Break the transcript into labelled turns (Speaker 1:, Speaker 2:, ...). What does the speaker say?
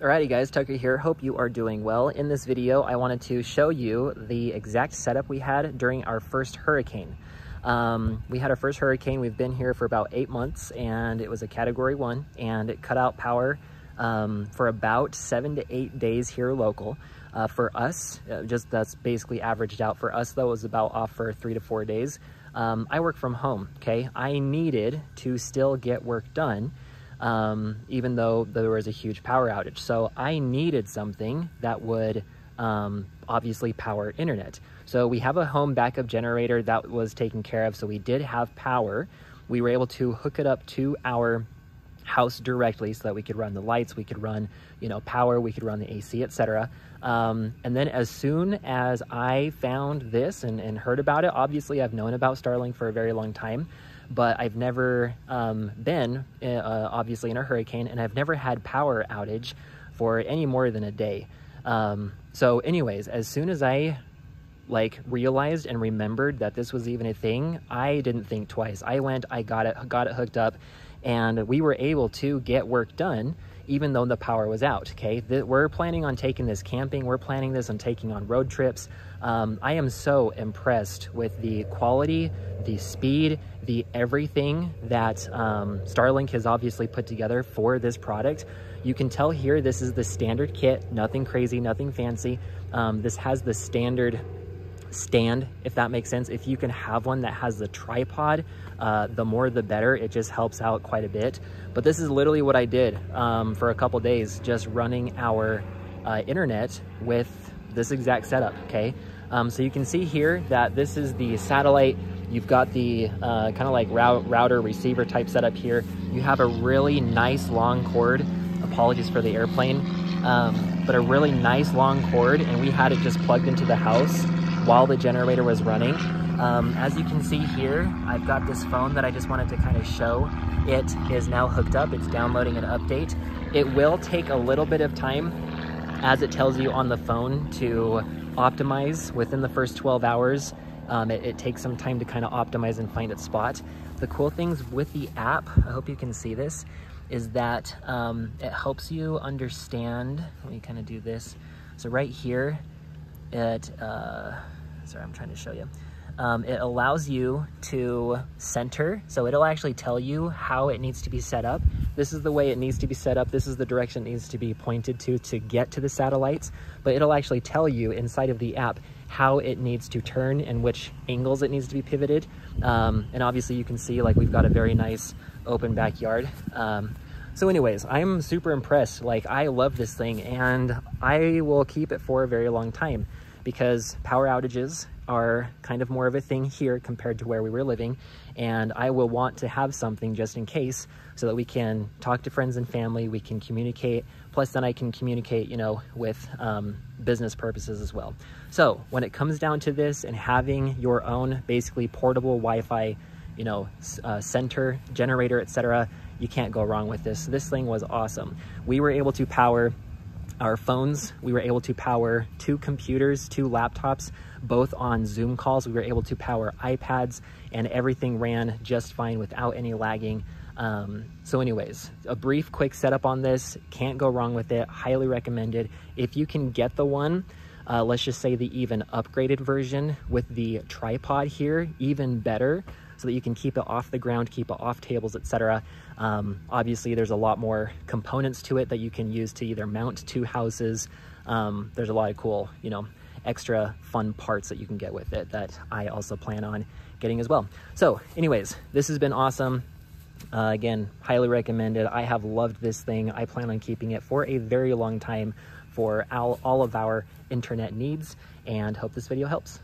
Speaker 1: Alrighty guys, Tucker here. Hope you are doing well. In this video, I wanted to show you the exact setup we had during our first hurricane. Um, we had our first hurricane. We've been here for about eight months and it was a category one and it cut out power um, for about seven to eight days here local. Uh, for us, uh, just that's basically averaged out. For us though, it was about off for three to four days. Um, I work from home, okay? I needed to still get work done um, even though there was a huge power outage. So I needed something that would um, obviously power internet. So we have a home backup generator that was taken care of. So we did have power. We were able to hook it up to our house directly so that we could run the lights, we could run, you know, power, we could run the AC, etc. Um, and then as soon as I found this and, and heard about it, obviously I've known about Starlink for a very long time but I've never um, been uh, obviously in a hurricane and I've never had power outage for any more than a day. Um, so anyways, as soon as I like realized and remembered that this was even a thing, I didn't think twice. I went, I got it, got it hooked up and we were able to get work done even though the power was out, okay? we're planning on taking this camping. We're planning this on taking on road trips. Um, I am so impressed with the quality, the speed, the everything that um, Starlink has obviously put together for this product. You can tell here this is the standard kit, nothing crazy, nothing fancy. Um, this has the standard stand, if that makes sense. If you can have one that has the tripod, uh, the more the better. It just helps out quite a bit. But this is literally what I did um, for a couple days, just running our uh, internet with this exact setup, okay? Um, so you can see here that this is the satellite. You've got the uh, kind of like router receiver type setup here. You have a really nice long cord. Apologies for the airplane. Um, but a really nice long cord and we had it just plugged into the house while the generator was running. Um, as you can see here, I've got this phone that I just wanted to kind of show. It is now hooked up, it's downloading an update. It will take a little bit of time, as it tells you on the phone, to optimize within the first 12 hours. Um, it, it, takes some time to kind of optimize and find its spot. The cool things with the app, I hope you can see this, is that um, it helps you understand, let me kind of do this. So right here, it, uh, sorry, I'm trying to show you. Um, it allows you to center, so it'll actually tell you how it needs to be set up. This is the way it needs to be set up. This is the direction it needs to be pointed to to get to the satellites, but it'll actually tell you inside of the app how it needs to turn and which angles it needs to be pivoted. Um, and obviously you can see like we've got a very nice open backyard. Um, so anyways, I'm super impressed. Like I love this thing and I will keep it for a very long time because power outages are kind of more of a thing here compared to where we were living. And I will want to have something just in case so that we can talk to friends and family, we can communicate, plus then I can communicate, you know, with um, business purposes as well. So when it comes down to this and having your own basically portable Wi-Fi, you know, uh, center, generator, etc., you can't go wrong with this. This thing was awesome. We were able to power our phones. We were able to power two computers, two laptops, both on Zoom calls. We were able to power iPads and everything ran just fine without any lagging. Um, so anyways, a brief quick setup on this. Can't go wrong with it. Highly recommended. If you can get the one, uh, let's just say the even upgraded version with the tripod here, even better so that you can keep it off the ground, keep it off tables, etc. Um, obviously, there's a lot more components to it that you can use to either mount two houses. Um, there's a lot of cool, you know, extra fun parts that you can get with it that I also plan on getting as well. So anyways, this has been awesome. Uh, again, highly recommended. I have loved this thing. I plan on keeping it for a very long time for all, all of our internet needs and hope this video helps.